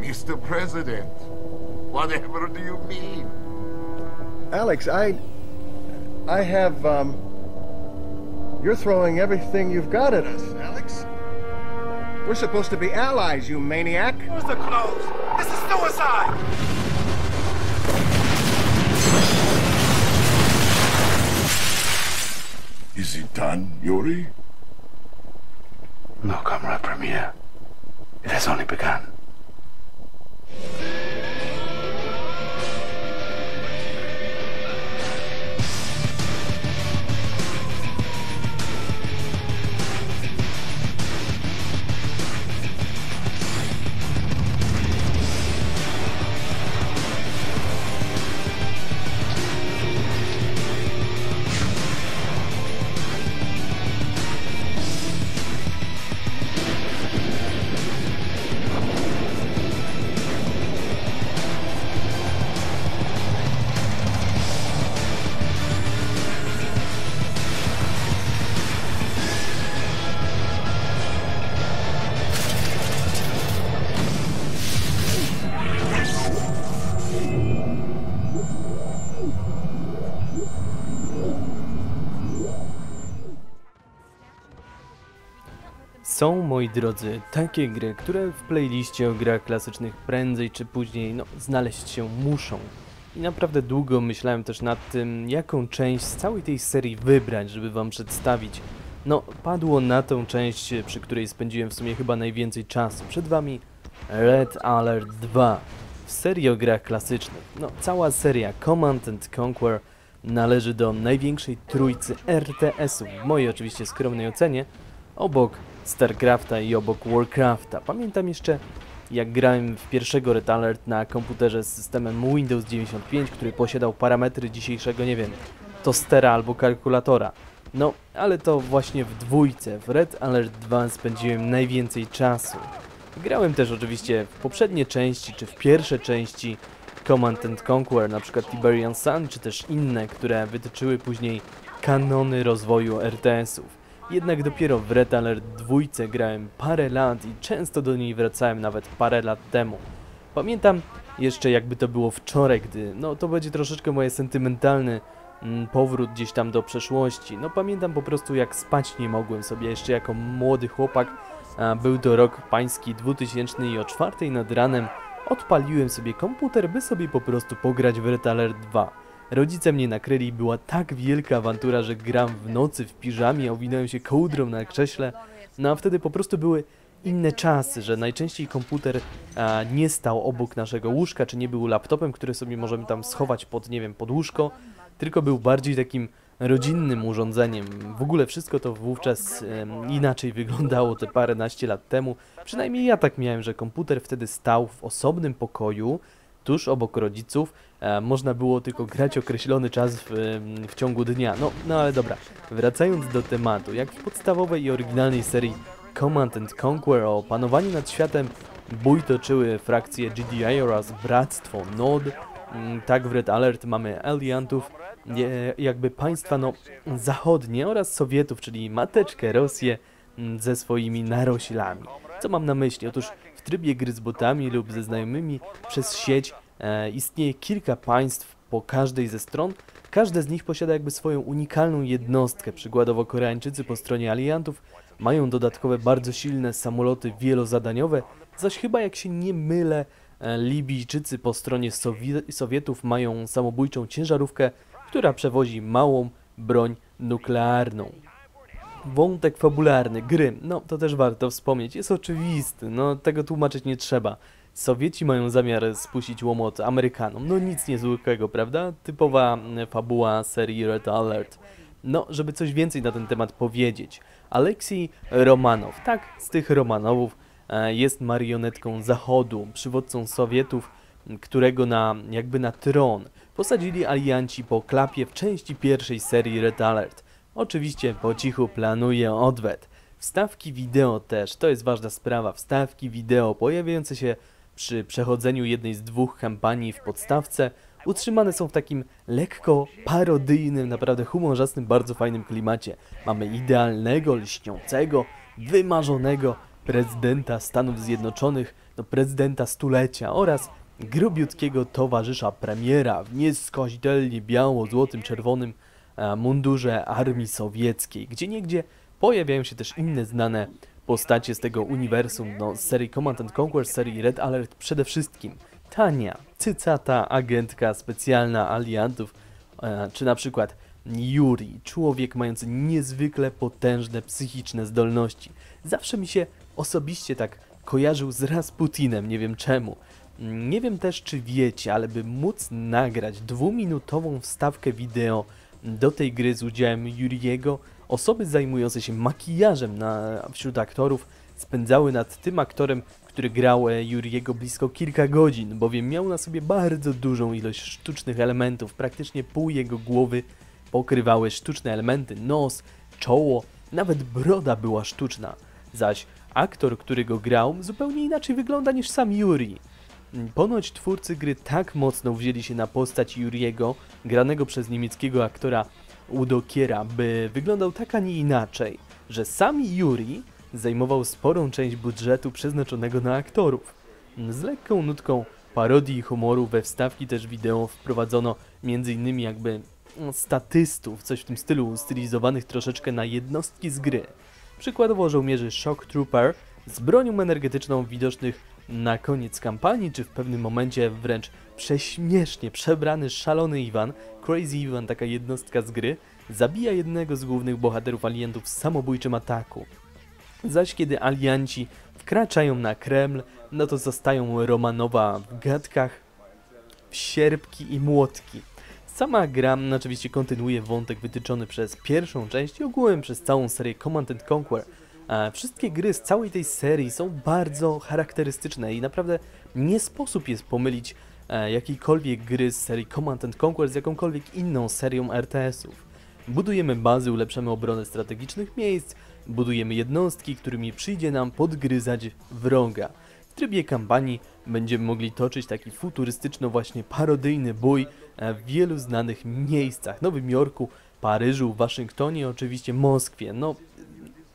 Mr. President, whatever do you mean? Alex, I. I have, um. You're throwing everything you've got at us, Alex. We're supposed to be allies, you maniac. Where's the clothes? This is suicide! Is it done, Yuri? No, Comrade Premier. It has only begun. Są, moi drodzy, takie gry, które w playliście o grach klasycznych prędzej czy później, no, znaleźć się muszą. I naprawdę długo myślałem też nad tym, jaką część z całej tej serii wybrać, żeby wam przedstawić. No, padło na tą część, przy której spędziłem w sumie chyba najwięcej czasu. Przed wami Red Alert 2 w serii o grach klasycznych. No, cała seria Command and Conquer należy do największej trójcy RTS-ów, w mojej oczywiście skromnej ocenie, obok StarCrafta i obok Warcrafta. Pamiętam jeszcze jak grałem w pierwszego Red Alert na komputerze z systemem Windows 95, który posiadał parametry dzisiejszego, nie wiem, tostera albo kalkulatora. No, ale to właśnie w dwójce, w Red Alert 2 spędziłem najwięcej czasu. Grałem też oczywiście w poprzednie części, czy w pierwsze części Command and Conquer, na przykład Tiberian Sun, czy też inne, które wytyczyły później kanony rozwoju RTS-ów. Jednak dopiero w Alert 2 grałem parę lat i często do niej wracałem nawet parę lat temu. Pamiętam jeszcze jakby to było wczoraj, gdy, no to będzie troszeczkę moje sentymentalny mm, powrót gdzieś tam do przeszłości. No pamiętam po prostu jak spać nie mogłem sobie jeszcze jako młody chłopak. A, był to rok pański 2000 i o czwartej nad ranem odpaliłem sobie komputer, by sobie po prostu pograć w Red Alert 2. Rodzice mnie nakryli była tak wielka awantura, że gram w nocy w piżamie, owinąłem się kołdrą na krześle. No a wtedy po prostu były inne czasy, że najczęściej komputer a, nie stał obok naszego łóżka, czy nie był laptopem, który sobie możemy tam schować pod, nie wiem, pod łóżko, tylko był bardziej takim rodzinnym urządzeniem. W ogóle wszystko to wówczas em, inaczej wyglądało te paręnaście lat temu. Przynajmniej ja tak miałem, że komputer wtedy stał w osobnym pokoju, tuż obok rodziców. E, można było tylko grać określony czas w, w ciągu dnia. No, no ale dobra, wracając do tematu, jak w podstawowej i oryginalnej serii Command and Conquer o panowaniu nad światem bój toczyły frakcje GDI oraz Bractwo Nod. Mm, Tak w Red Alert mamy aliantów, jakby państwa no, zachodnie oraz Sowietów, czyli mateczkę Rosję mm, ze swoimi naroślami. Co mam na myśli? Otóż w trybie gry z botami lub ze znajomymi przez sieć e, istnieje kilka państw po każdej ze stron. Każde z nich posiada jakby swoją unikalną jednostkę. Przykładowo Koreańczycy po stronie aliantów mają dodatkowe bardzo silne samoloty wielozadaniowe, zaś chyba jak się nie mylę, e, Libijczycy po stronie Sowie Sowietów mają samobójczą ciężarówkę, która przewozi małą broń nuklearną. Wątek fabularny gry, no to też warto wspomnieć, jest oczywisty, no tego tłumaczyć nie trzeba. Sowieci mają zamiar spuścić łomot Amerykanom, no nic niezwykłego, prawda? Typowa mm, fabuła serii Red Alert. No, żeby coś więcej na ten temat powiedzieć. Aleksiej Romanow, tak, z tych Romanowów e, jest marionetką Zachodu, przywódcą Sowietów, którego na, jakby na tron posadzili alianci po klapie w części pierwszej serii Red Alert. Oczywiście po cichu planuje odwet. Wstawki wideo też, to jest ważna sprawa. Wstawki wideo pojawiające się przy przechodzeniu jednej z dwóch kampanii w podstawce utrzymane są w takim lekko parodyjnym, naprawdę humorzastym, bardzo fajnym klimacie. Mamy idealnego, lśniącego, wymarzonego prezydenta Stanów Zjednoczonych, no, prezydenta stulecia oraz grubiutkiego towarzysza premiera w nieskazitelnie biało-złotym czerwonym e, mundurze armii sowieckiej, gdzie niegdzie pojawiają się też inne znane postacie z tego uniwersum, no z serii Command and Conquer, z serii Red Alert przede wszystkim. Tania, cycata, agentka specjalna aliantów, e, czy na przykład Yuri, człowiek mający niezwykle potężne psychiczne zdolności. Zawsze mi się osobiście tak kojarzył z Rasputinem, nie wiem czemu. Nie wiem też, czy wiecie, ale by móc nagrać dwuminutową wstawkę wideo do tej gry z udziałem Yuriego, osoby zajmujące się makijażem na, wśród aktorów spędzały nad tym aktorem, który grał e, Yuriego blisko kilka godzin, bowiem miał na sobie bardzo dużą ilość sztucznych elementów, praktycznie pół jego głowy pokrywały sztuczne elementy, nos, czoło, nawet broda była sztuczna, zaś aktor, który go grał, zupełnie inaczej wygląda niż sam Yuri. Ponoć twórcy gry tak mocno wzięli się na postać Yuriego, granego przez niemieckiego aktora Udo Kiera, by wyglądał tak, a nie inaczej, że sam Yuri zajmował sporą część budżetu przeznaczonego na aktorów. Z lekką nutką parodii i humoru we wstawki też wideo wprowadzono m.in. jakby no, statystów, coś w tym stylu, stylizowanych troszeczkę na jednostki z gry. Przykładowo żołnierzy Shock Trooper z bronią energetyczną widocznych na koniec kampanii, czy w pewnym momencie wręcz prześmiesznie przebrany szalony Iwan, Crazy Iwan, taka jednostka z gry, zabija jednego z głównych bohaterów alientów w samobójczym ataku. Zaś kiedy alianci wkraczają na Kreml, no to zostają Romanowa w gadkach, w sierpki i młotki. Sama gra oczywiście kontynuuje wątek wytyczony przez pierwszą część i ogółem przez całą serię Command and Conquer. E, wszystkie gry z całej tej serii są bardzo charakterystyczne i naprawdę nie sposób jest pomylić e, jakiejkolwiek gry z serii Command and Conquer z jakąkolwiek inną serią RTS-ów. Budujemy bazy, ulepszamy obronę strategicznych miejsc, budujemy jednostki, którymi przyjdzie nam podgryzać wroga. W trybie kampanii będziemy mogli toczyć taki futurystyczno właśnie parodyjny bój e, w wielu znanych miejscach. Nowym Jorku, Paryżu, Waszyngtonie, oczywiście Moskwie. No,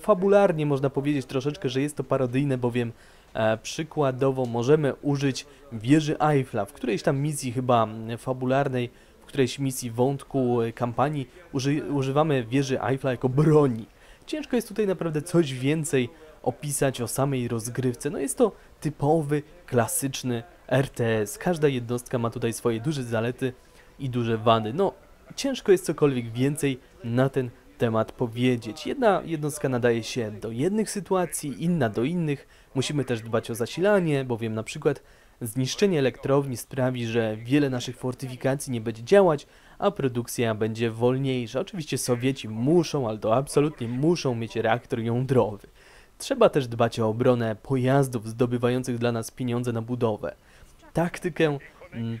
fabularnie można powiedzieć troszeczkę, że jest to parodyjne, bowiem e, przykładowo możemy użyć wieży Eiffla w którejś tam misji chyba fabularnej, w którejś misji wątku e, kampanii uży, używamy wieży Eiffla jako broni. Ciężko jest tutaj naprawdę coś więcej opisać o samej rozgrywce. No jest to typowy, klasyczny RTS. Każda jednostka ma tutaj swoje duże zalety i duże wady. No, ciężko jest cokolwiek więcej na ten temat powiedzieć. Jedna jednostka nadaje się do jednych sytuacji, inna do innych. Musimy też dbać o zasilanie, bowiem na przykład zniszczenie elektrowni sprawi, że wiele naszych fortyfikacji nie będzie działać, a produkcja będzie wolniejsza. Oczywiście Sowieci muszą, ale to absolutnie muszą mieć reaktor jądrowy. Trzeba też dbać o obronę pojazdów zdobywających dla nas pieniądze na budowę. Taktykę,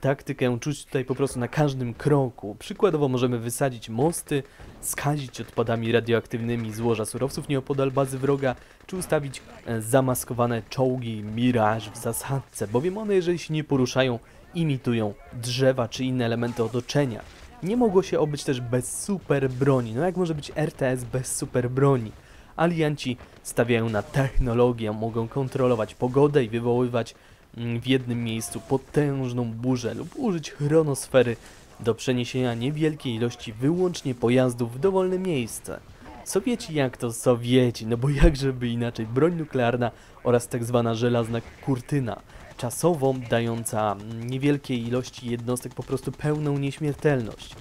taktykę czuć tutaj po prostu na każdym kroku. Przykładowo możemy wysadzić mosty, skazić odpadami radioaktywnymi złoża surowców nieopodal bazy wroga, czy ustawić e, zamaskowane czołgi Mirage w zasadce, bowiem one jeżeli się nie poruszają, imitują drzewa czy inne elementy otoczenia. Nie mogło się obyć też bez super broni. No jak może być RTS bez super broni? Alianci stawiają na technologię, mogą kontrolować pogodę i wywoływać mm, w jednym miejscu potężną burzę lub użyć chronosfery do przeniesienia niewielkiej ilości wyłącznie pojazdów w dowolne miejsce. Sowieci jak to Sowieci, no bo jakżeby inaczej, broń nuklearna oraz tak zwana żelazna kurtyna, czasowo dająca mm, niewielkiej ilości jednostek po prostu pełną nieśmiertelność.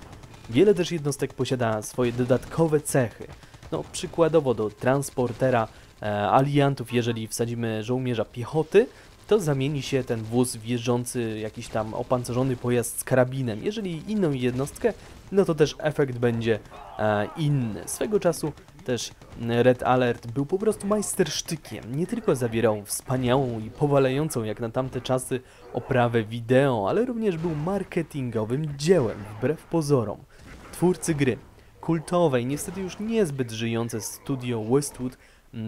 Wiele też jednostek posiada swoje dodatkowe cechy, no, przykładowo do transportera e, aliantów, jeżeli wsadzimy żołnierza piechoty, to zamieni się ten wóz wjeżdżący jakiś tam opancerzony pojazd z karabinem. Jeżeli inną jednostkę, no to też efekt będzie e, inny. Swego czasu też Red Alert był po prostu majstersztykiem. Nie tylko zawierał wspaniałą i powalającą jak na tamte czasy oprawę wideo, ale również był marketingowym dziełem, wbrew pozorom. Twórcy gry kultowe i niestety już niezbyt żyjące studio Westwood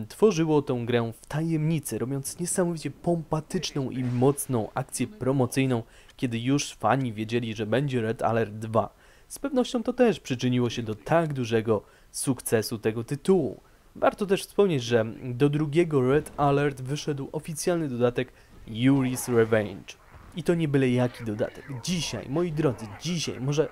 tworzyło tę grę w tajemnicy, robiąc niesamowicie pompatyczną i mocną akcję promocyjną, kiedy już fani wiedzieli, że będzie Red Alert 2. Z pewnością to też przyczyniło się do tak dużego sukcesu tego tytułu. Warto też wspomnieć, że do drugiego Red Alert wyszedł oficjalny dodatek Yuri's Revenge. I to nie byle jaki dodatek. Dzisiaj, moi drodzy, dzisiaj, może,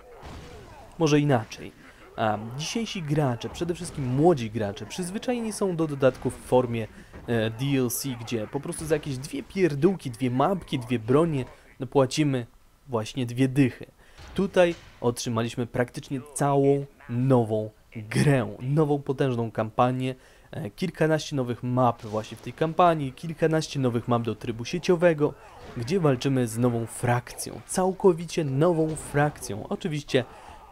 może inaczej. A dzisiejsi gracze, przede wszystkim młodzi gracze, przyzwyczajeni są do dodatków w formie e, DLC, gdzie po prostu za jakieś dwie pierdółki, dwie mapki, dwie bronie, no płacimy właśnie dwie dychy. Tutaj otrzymaliśmy praktycznie całą nową grę, nową potężną kampanię, e, kilkanaście nowych map właśnie w tej kampanii, kilkanaście nowych map do trybu sieciowego, gdzie walczymy z nową frakcją, całkowicie nową frakcją, oczywiście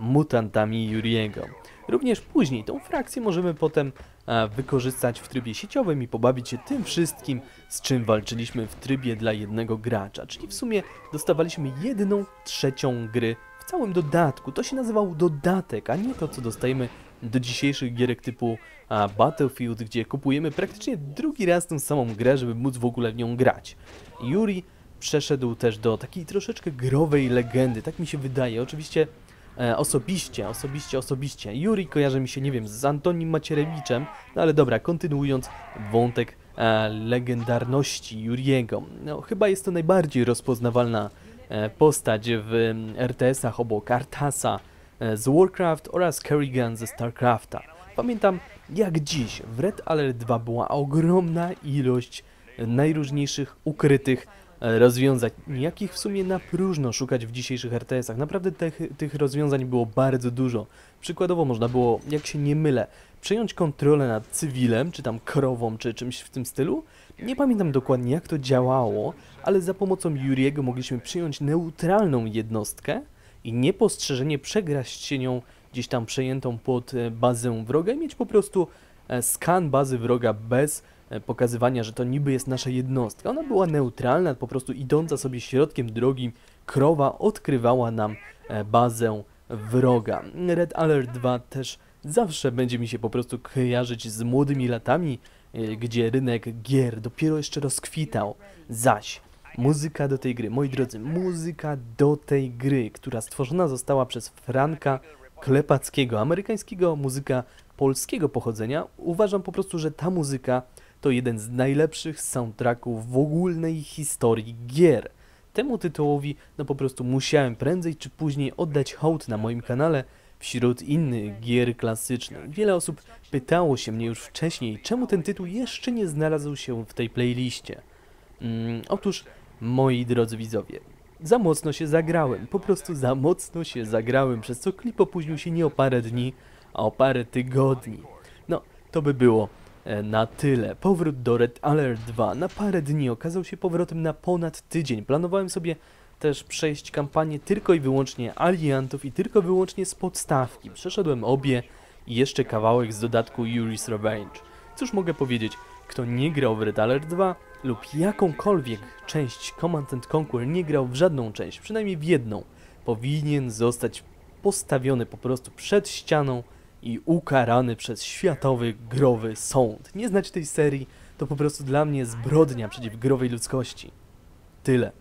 mutantami Yuriego. Również później tą frakcję możemy potem e, wykorzystać w trybie sieciowym i pobawić się tym wszystkim, z czym walczyliśmy w trybie dla jednego gracza, czyli w sumie dostawaliśmy jedną trzecią gry w całym dodatku. To się nazywał dodatek, a nie to, co dostajemy do dzisiejszych gierek typu a, Battlefield, gdzie kupujemy praktycznie drugi raz tą samą grę, żeby móc w ogóle w nią grać. Yuri przeszedł też do takiej troszeczkę growej legendy, tak mi się wydaje. Oczywiście e, osobiście, osobiście, osobiście. Yuri kojarzy mi się, nie wiem, z Antonim Macierewiczem, no ale dobra, kontynuując wątek e, legendarności Yuriego. No, chyba jest to najbardziej rozpoznawalna e, postać w RTS-ach obok Artasa e, z Warcraft oraz Kerrigan ze Starcrafta. Pamiętam jak dziś w Red Alert 2 była ogromna ilość najróżniejszych ukrytych rozwiązań, jakich w sumie na próżno szukać w dzisiejszych RTS-ach. Naprawdę tych, tych rozwiązań było bardzo dużo. Przykładowo można było, jak się nie mylę, przejąć kontrolę nad cywilem, czy tam krową, czy czymś w tym stylu. Nie pamiętam dokładnie jak to działało, ale za pomocą Yuriego mogliśmy przyjąć neutralną jednostkę i niepostrzeżenie przegraść się nią gdzieś tam przejętą pod e, bazę wroga i mieć po prostu e, skan bazy wroga bez pokazywania, że to niby jest nasza jednostka. Ona była neutralna, po prostu idąca sobie środkiem drogi krowa odkrywała nam e, bazę wroga. Red Alert 2 też zawsze będzie mi się po prostu kojarzyć z młodymi latami, e, gdzie rynek gier dopiero jeszcze rozkwitał. Zaś muzyka do tej gry, moi drodzy, muzyka do tej gry, która stworzona została przez Franka Klepackiego, amerykańskiego muzyka polskiego pochodzenia, uważam po prostu, że ta muzyka to jeden z najlepszych soundtracków w ogólnej historii gier. Temu tytułowi no po prostu musiałem prędzej czy później oddać hołd na moim kanale wśród innych gier klasycznych. Wiele osób pytało się mnie już wcześniej, czemu ten tytuł jeszcze nie znalazł się w tej playliście. Mm, otóż, moi drodzy widzowie, za mocno się zagrałem, po prostu za mocno się zagrałem, przez co klip opóźnił się nie o parę dni, a o parę tygodni. No, to by było na tyle. Powrót do Red Alert 2 na parę dni okazał się powrotem na ponad tydzień. Planowałem sobie też przejść kampanię tylko i wyłącznie aliantów i tylko i wyłącznie z podstawki. Przeszedłem obie i jeszcze kawałek z dodatku Yuri's Revenge. Cóż mogę powiedzieć, kto nie grał w Red Alert 2 lub jakąkolwiek część Command and Conquer nie grał w żadną część, przynajmniej w jedną, powinien zostać postawiony po prostu przed ścianą i ukarany przez światowy growy sąd. Nie znać tej serii to po prostu dla mnie zbrodnia przeciw growej ludzkości. Tyle.